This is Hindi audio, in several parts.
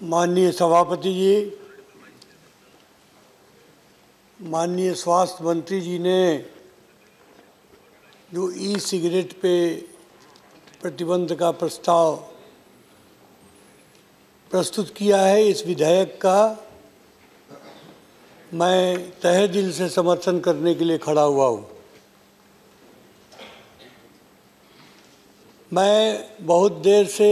माननीय सभापति जी, माननीय स्वास्थ्य मंत्री जी ने जो ई सिगरेट पे प्रतिबंध का प्रस्ताव प्रस्तुत किया है इस विधेयक का, मैं तहे दिल से समर्थन करने के लिए खड़ा हुआ हूँ। मैं बहुत देर से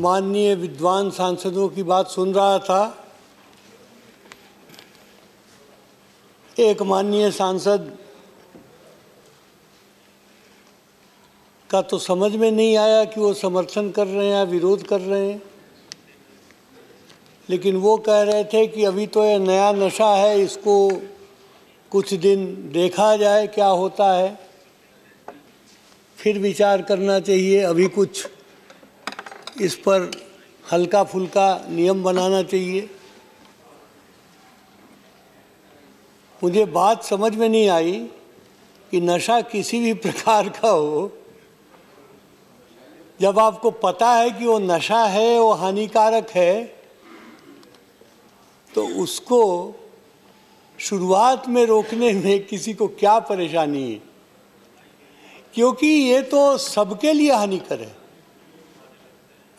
माननीय विद्वान सांसदों की बात सुन रहा था। एक माननीय सांसद का तो समझ में नहीं आया कि वो समर्थन कर रहे हैं या विरोध कर रहे हैं। लेकिन वो कह रहे थे कि अभी तो ये नया नशा है, इसको कुछ दिन देखा जाए क्या होता है। फिर विचार करना चाहिए, अभी कुछ इस पर हल्का फुल्का नियम बनाना चाहिए। मुझे बात समझ में नहीं आई कि नशा किसी भी प्रकार का हो। जब आपको पता है कि वो नशा है, वो हानिकारक है तो उसको शुरुआत में रोकने में किसी को क्या परेशानी है? क्योंकि ये तो सबके लिए हानिकर है।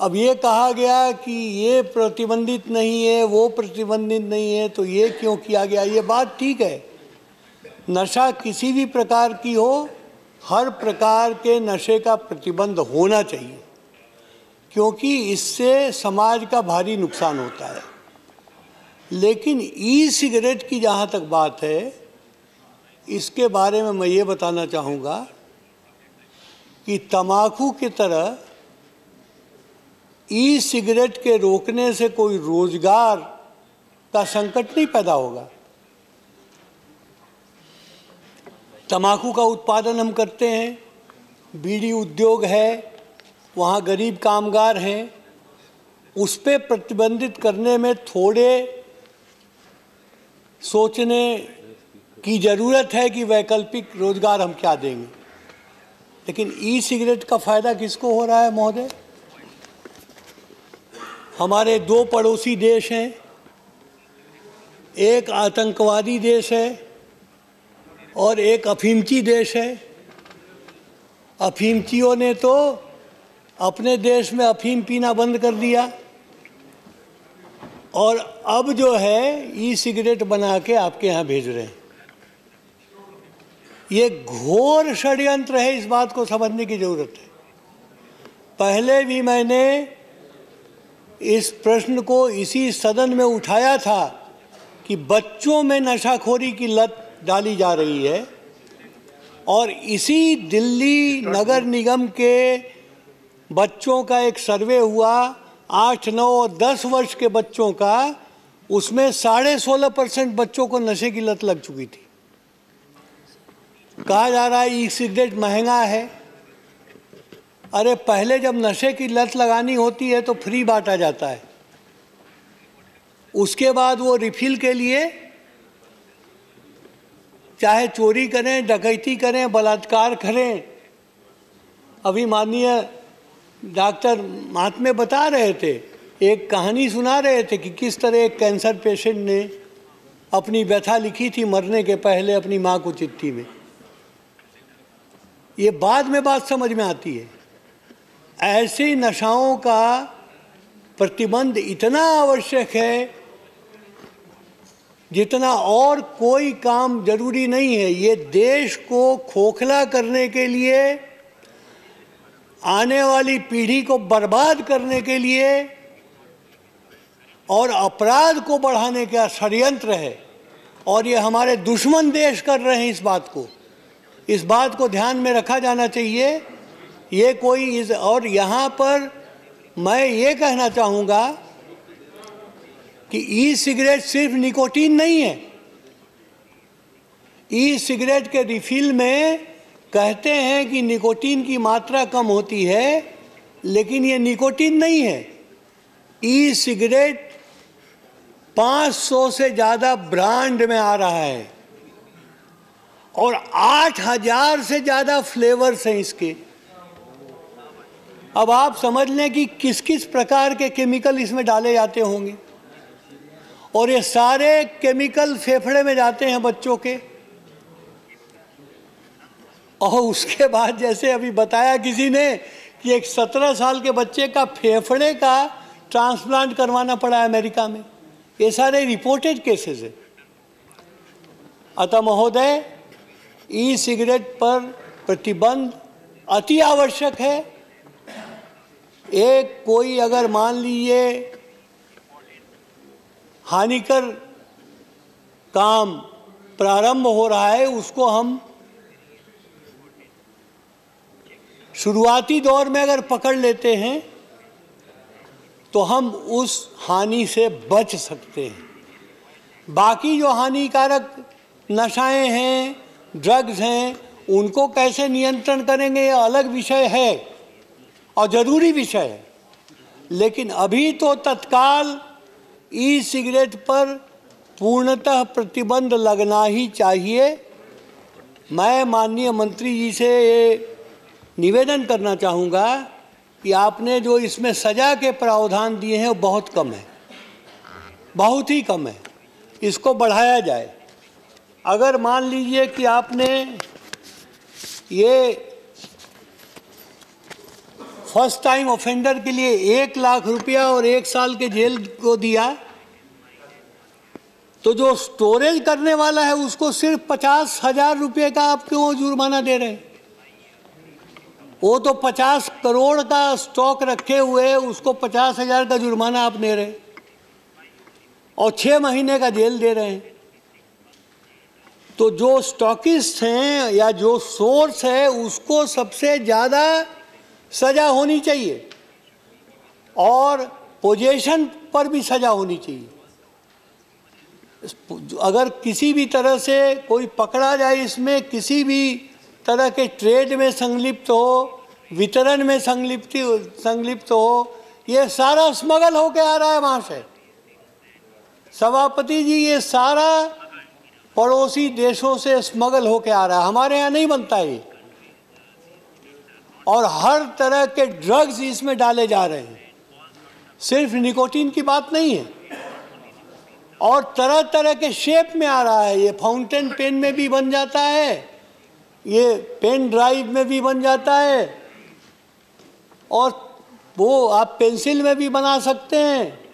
अब ये कहा गया कि ये प्रतिबंधित नहीं है, वो प्रतिबंधित नहीं है तो ये क्यों किया गया? ये बात ठीक है। नशा किसी भी प्रकार की हो, हर प्रकार के नशे का प्रतिबंध होना चाहिए, क्योंकि इससे समाज का भारी नुकसान होता है। लेकिन ई सिगरेट की जहाँ तक बात है, इसके बारे में मैं ये बताना चाहूँगा कि तमाकू की तरह ई सिगरेट के रोकने से कोई रोज़गार का संकट नहीं पैदा होगा। तमाकू का उत्पादन हम करते हैं, बीड़ी उद्योग है, वहाँ गरीब कामगार हैं, उस पर प्रतिबंधित करने में थोड़े सोचने की ज़रूरत है कि वैकल्पिक रोज़गार हम क्या देंगे। लेकिन ई सिगरेट का फ़ायदा किसको हो रहा है, महोदय? हमारे दो पड़ोसी देश हैं। एक आतंकवादी देश है और एक अफीमची देश है। अफीमचियों ने तो अपने देश में अफीम पीना बंद कर दिया। और अब जो है ई सिगरेट बना के आपके यहाँ भेज रहे हैं। ये घोर षड्यंत्र है, इस बात को समझने की ज़रूरत है। पहले भी मैंने इस प्रश्न को इसी सदन में उठाया था कि बच्चों में नशाखोरी की लत डाली जा रही है और इसी दिल्ली नगर निगम के बच्चों का एक सर्वे हुआ आठ नौ और दस वर्ष के बच्चों का उसमें साढ़े सोलह परसेंट बच्चों को नशे की लत लग चुकी थी। कहा जा रहा है ई सिगरेट महँगा है। अरे पहले जब नशे की लत लगानी होती है तो फ्री बांटा जाता है। उसके बाद वो रिफिल के लिए चाहे चोरी करें, डकैती करें, बलात्कार करें, अभी माननीय डॉक्टर महात्मे बता रहे थे, एक कहानी सुना रहे थे कि किस तरह एक कैंसर पेशेंट ने अपनी व्यथा लिखी थी मरने के पहले अपनी माँ को चिट्ठी में। ये बाद में बात समझ में आती है। ऐसे नशाओं का प्रतिबंध इतना आवश्यक है, जितना और कोई काम ज़रूरी नहीं है। ये देश को खोखला करने के लिए, आने वाली पीढ़ी को बर्बाद करने के लिए और अपराध को बढ़ाने का षड्यंत्र है। और ये हमारे दुश्मन देश कर रहे हैं इस बात को। इस बात को ध्यान में रखा जाना चाहिए ये कोई इस, और यहाँ पर मैं ये कहना चाहूँगा कि ई सिगरेट सिर्फ़ निकोटीन नहीं है। ई सिगरेट के रिफिल में कहते हैं कि निकोटीन की मात्रा कम होती है, लेकिन ये निकोटीन नहीं है। ई सिगरेट 500 से ज़्यादा ब्रांड में आ रहा है और 8000 से ज़्यादा फ्लेवर्स हैं इसके। अब आप समझ लें कि किस किस प्रकार के केमिकल इसमें डाले जाते होंगे। और ये सारे केमिकल फेफड़े में जाते हैं बच्चों के। और उसके बाद जैसे अभी बताया किसी ने कि एक सत्रह साल के बच्चे का फेफड़े का ट्रांसप्लांट करवाना पड़ा अमेरिका में। ये सारे रिपोर्टेड केसेस है। अतः महोदय ई सिगरेट पर प्रतिबंध अति आवश्यक है। एक कोई अगर मान लीजिए हानिकर काम प्रारंभ हो रहा है, उसको हम शुरुआती दौर में अगर पकड़ लेते हैं तो हम उस हानि से बच सकते हैं। बाकी जो हानिकारक नशाएँ हैं ड्रग्स हैं, उनको कैसे नियंत्रण करेंगे, ये अलग विषय है। और ज़रूरी विषय है। लेकिन अभी तो तत्काल ई सिगरेट पर पूर्णतः प्रतिबंध लगना ही चाहिए। मैं माननीय मंत्री जी से ये निवेदन करना चाहूँगा कि आपने जो इसमें सज़ा के प्रावधान दिए हैं, वो बहुत कम है। बहुत ही कम है। इसको बढ़ाया जाए। अगर मान लीजिए कि आपने ये फ़र्स्ट टाइम ऑफेंडर के लिए एक लाख रुपया और एक साल के जेल को दिया। तो जो स्टोरेज करने वाला है, उसको सिर्फ़ पचास हज़ार रुपये का आप क्यों जुर्माना दे रहे हैं? वो तो पचास करोड़ का स्टॉक रखे हुए, उसको पचास हज़ार का जुर्माना आप दे रहे और छः महीने का जेल दे रहे हैं। तो जो स्टॉकिस्ट हैं या जो सोर्स है, उसको सबसे ज़्यादा सज़ा होनी चाहिए। और पोजेशन पर भी सज़ा होनी चाहिए। अगर किसी भी तरह से कोई पकड़ा जाए इसमें, किसी भी तरह के ट्रेड में संलिप्त हो, वितरण में संलिप्त संलिप्त हो, ये सारा स्मगल होके आ रहा है वहाँ से। सभापति जी, ये सारा पड़ोसी देशों से स्मगल होके आ रहा है। हमारे यहाँ नहीं बनता ये। और हर तरह के ड्रग्स इसमें डाले जा रहे हैं। सिर्फ़ निकोटीन की बात नहीं है। और तरह तरह के शेप में आ रहा है। ये फाउंटेन पेन में भी बन जाता है। ये पेन ड्राइव में भी बन जाता है। और वो आप पेंसिल में भी बना सकते हैं।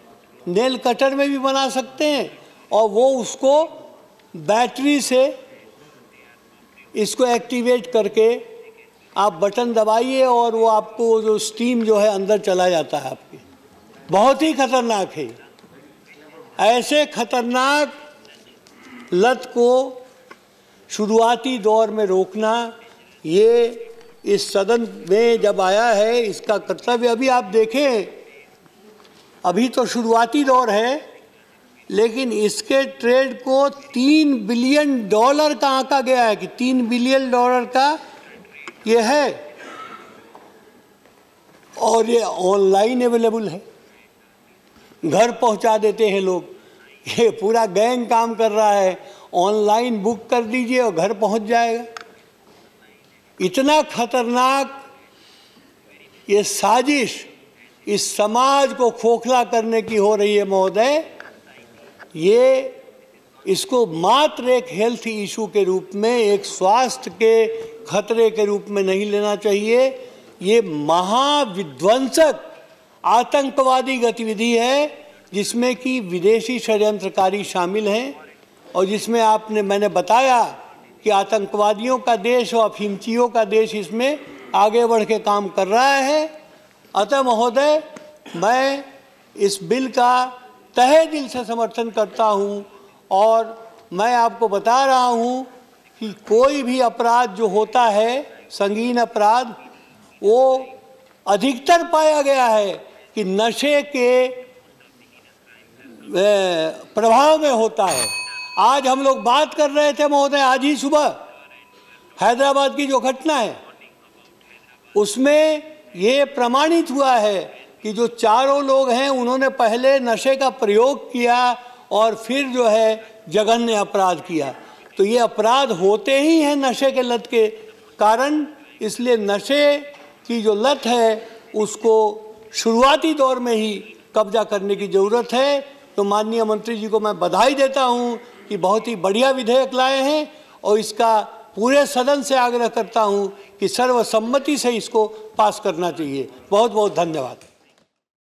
नेल कटर में भी बना सकते हैं। और वो उसको बैटरी से इसको एक्टिवेट करके आप बटन दबाइए और वो आपको जो स्टीम जो है अंदर चला जाता है आपके। बहुत ही खतरनाक है। ऐसे खतरनाक लत को शुरुआती दौर में रोकना, ये इस सदन में जब आया है, इसका कर्तव्य अभी आप देखें, अभी तो शुरुआती दौर है, लेकिन इसके ट्रेड को तीन बिलियन डॉलर का आंका गया है कि तीन बिलियन डॉलर का ये है। और ये ऑनलाइन अवेलेबल है। घर पहुँचा देते हैं लोग। ये पूरा गैंग काम कर रहा है। ऑनलाइन बुक कर दीजिए और घर पहुँच जाएगा। इतना खतरनाक ये साजिश इस समाज को खोखला करने की हो रही है, महोदय। ये इसको मात्र एक हेल्थ इशू के रूप में, एक स्वास्थ्य के खतरे के रूप में नहीं लेना चाहिए। ये महाविध्वंसक आतंकवादी गतिविधि है, जिसमें कि विदेशी षड्यंत्रकारी शामिल हैं और जिसमें आपने, मैंने बताया कि आतंकवादियों का देश और अफीमचियों का देश इसमें आगे बढ़ के काम कर रहा है। अतः महोदय, मैं इस बिल का तहे दिल से समर्थन करता हूँ और मैं आपको बता रहा हूँ कि कोई भी अपराध जो होता है, संगीन अपराध, वो अधिकतर पाया गया है कि नशे के प्रभाव में होता है। आज हम लोग बात कर रहे थे महोदय, आज ही सुबह हैदराबाद की जो घटना है, उसमें ये प्रमाणित हुआ है कि जो चारों लोग हैं, उन्होंने पहले नशे का प्रयोग किया और फिर जो है जघन्य अपराध किया। तो ये अपराध होते ही हैं नशे के लत के कारण, इसलिए नशे की जो लत है, उसको शुरुआती दौर में ही कब्जा करने की ज़रूरत है। तो माननीय मंत्री जी को मैं बधाई देता हूँ कि बहुत ही बढ़िया विधेयक लाए हैं और इसका पूरे सदन से आग्रह करता हूँ कि सर्वसम्मति से इसको पास करना चाहिए। बहुत बहुत धन्यवाद।